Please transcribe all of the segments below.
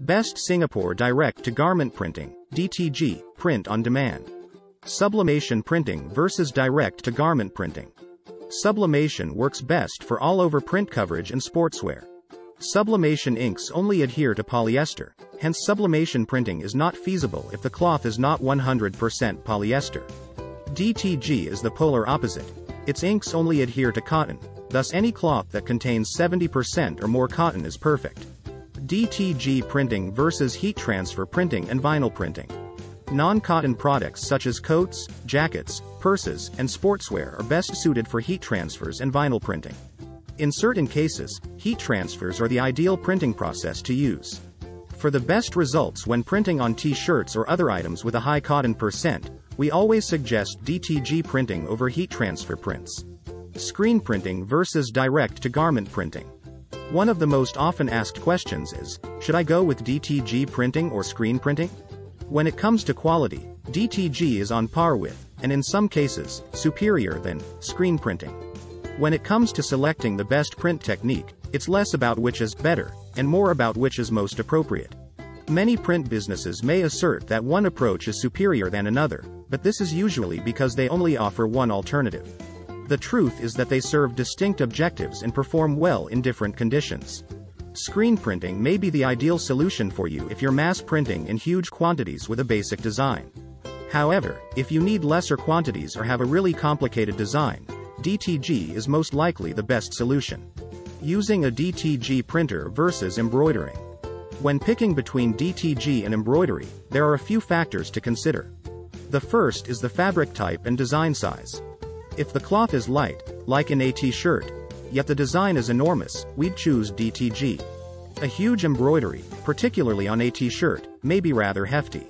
Best Singapore Direct to Garment Printing, DTG, Print on Demand. Sublimation Printing versus Direct to Garment Printing. Sublimation works best for all over print coverage and sportswear. Sublimation inks only adhere to polyester, hence sublimation printing is not feasible if the cloth is not 100% polyester. DTG is the polar opposite. Its inks only adhere to cotton, thus any cloth that contains 70% or more cotton is perfect. DTG printing versus heat transfer printing and vinyl printing. Non-cotton products such as coats, jackets, purses, and sportswear are best suited for heat transfers and vinyl printing. In certain cases, heat transfers are the ideal printing process to use. For the best results when printing on t-shirts or other items with a high cotton percent, we always suggest DTG printing over heat transfer prints. Screen printing versus direct to garment printing. One of the most often asked questions is, should I go with DTG printing or screen printing? When it comes to quality, DTG is on par with, and in some cases, superior than, screen printing. When it comes to selecting the best print technique, it's less about which is better, and more about which is most appropriate. Many print businesses may assert that one approach is superior than another, but this is usually because they only offer one alternative. The truth is that they serve distinct objectives and perform well in different conditions. Screen printing may be the ideal solution for you if you're mass printing in huge quantities with a basic design. However, if you need lesser quantities or have a really complicated design, DTG is most likely the best solution. Using a DTG printer versus embroidering. When picking between DTG and embroidery, there are a few factors to consider. The first is the fabric type and design size. If the cloth is light, like an AT shirt, yet the design is enormous, we'd choose DTG. A huge embroidery, particularly on a t-shirt, may be rather hefty.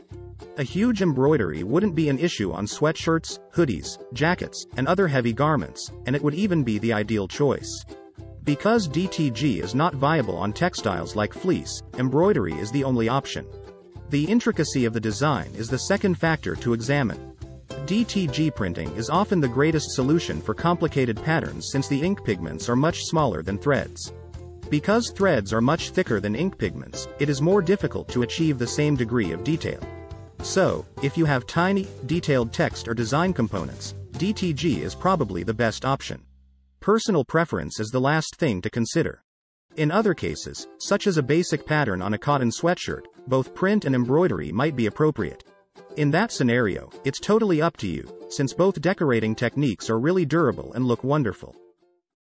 A huge embroidery wouldn't be an issue on sweatshirts, hoodies, jackets, and other heavy garments, and it would even be the ideal choice. Because DTG is not viable on textiles like fleece, embroidery is the only option. The intricacy of the design is the second factor to examine. DTG printing is often the greatest solution for complicated patterns since the ink pigments are much smaller than threads. Because threads are much thicker than ink pigments, it is more difficult to achieve the same degree of detail. So, if you have tiny, detailed text or design components, DTG is probably the best option. Personal preference is the last thing to consider. In other cases, such as a basic pattern on a cotton sweatshirt, both print and embroidery might be appropriate. In that scenario, it's totally up to you, since both decorating techniques are really durable and look wonderful.